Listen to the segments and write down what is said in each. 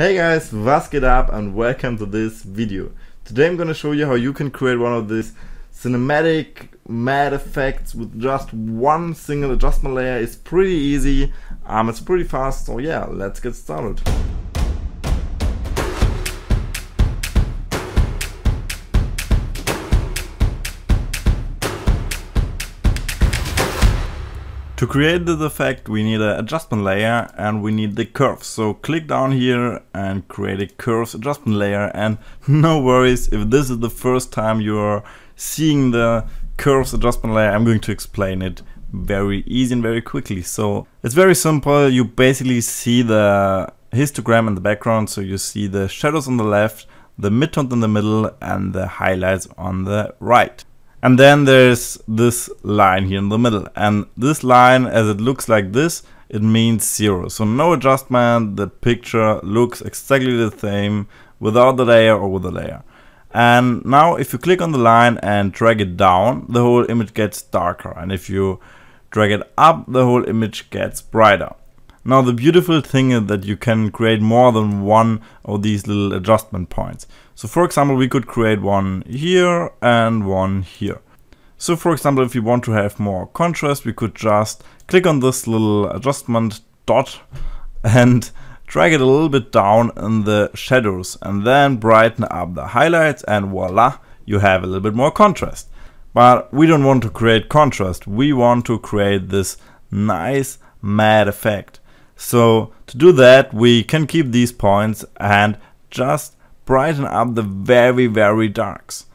Hey guys, was geht ab and welcome to this video. Today I'm gonna show you how you can create one of these cinematic matte effects with just one single adjustment layer. It's pretty easy, um, it's pretty fast, so yeah, let's get started. To create this effect we need an adjustment layer and we need the curve. So click down here and create a curves adjustment layer and no worries if this is the first time you're seeing the curves adjustment layer I'm going to explain it very easy and very quickly. So it's very simple. You basically see the histogram in the background. So you see the shadows on the left, the midtones in the middle and the highlights on the right. And then there's this line here in the middle. And this line, as it looks like this, it means zero. So no adjustment, the picture looks exactly the same without the layer or with the layer. And now if you click on the line and drag it down, the whole image gets darker. And if you drag it up, the whole image gets brighter. Now the beautiful thing is that you can create more than one of these little adjustment points. So for example, we could create one here and one here. So for example, if you want to have more contrast, we could just click on this little adjustment dot and drag it a little bit down in the shadows and then brighten up the highlights and voila, you have a little bit more contrast. But we don't want to create contrast, we want to create this nice matte effect. So to do that, we can keep these points and just brighten up the very, very darks.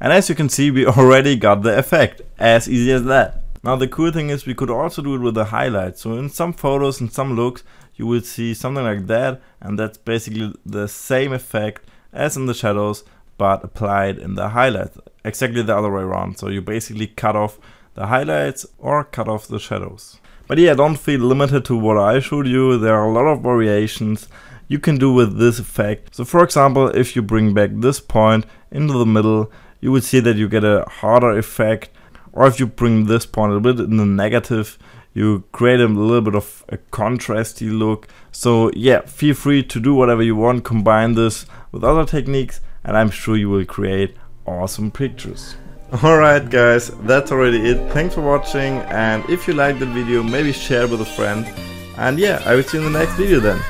And as you can see, we already got the effect, as easy as that. Now the cool thing is we could also do it with the highlights. So in some photos and some looks, you will see something like that, and that's basically the same effect as in the shadows, but applied in the highlights. Exactly the other way around. So you basically cut off the highlights or cut off the shadows. But yeah, don't feel limited to what I showed you. There are a lot of variations you can do with this effect. So for example, if you bring back this point into the middle, you would see that you get a harder effect. Or if you bring this point a bit in the negative, you create a little bit of a contrasty look. So yeah, feel free to do whatever you want, combine this with other techniques, and I'm sure you will create awesome pictures. Alright guys, that's already it. Thanks for watching and if you liked the video, maybe share with a friend. And yeah, I will see you in the next video then.